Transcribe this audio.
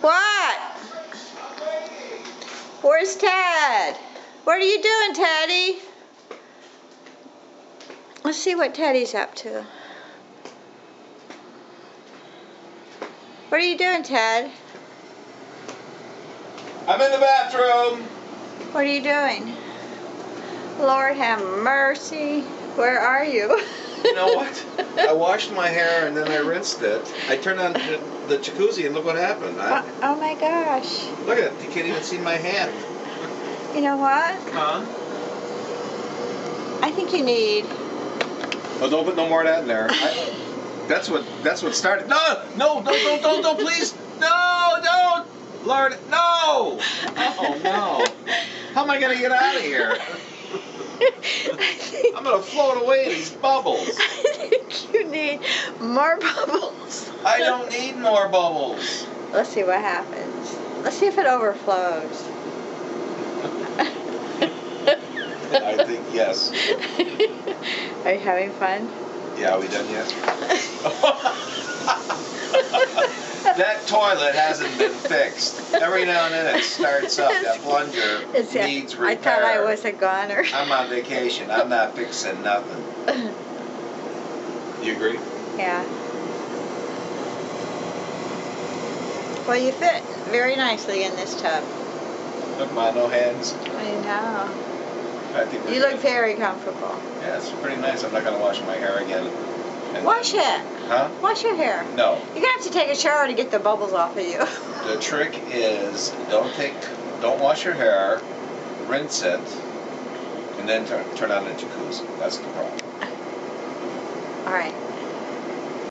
What? Where's Ted? What are you doing, Teddy? Let's see what Teddy's up to. What are you doing, Ted? I'm in the bathroom. What are you doing? Lord have mercy. Where are you? You know what? I washed my hair and then I rinsed it. I turned on the, the jacuzzi and look what happened. I, oh, oh my gosh. look at it. You can't even see my hand. You know what? Huh? I think you need. Oh, don't put no more of that in there. I, that's what. That's what started. No, no, don't, don't, don't, don't, please. No, don't. Lord, no. Oh no. How am I gonna get out of here? I'm gonna float away in these bubbles. I think you need more bubbles. I don't need more bubbles. Let's see what happens. Let's see if it overflows. I think yes. Are you having fun? Yeah, are we done yet? that toilet hasn't been fixed. Every now and then it starts up. That plunger It's- needs repair. I thought I was a goner. I'm on vacation. I'm not fixing nothing. You agree? yeah. Well, you fit very nicely in this tub. Look, ma, no hands. I know. I think You look good. very comfortable. Yeah, it's pretty nice. I'm not gonna wash my hair again. Wash it. Huh? Wash your hair. No. You're gonna have to take a shower to get the bubbles off of you. The trick is don't take, don't wash your hair, rinse it, and then turn turn on the jacuzzi. That's the problem. All right.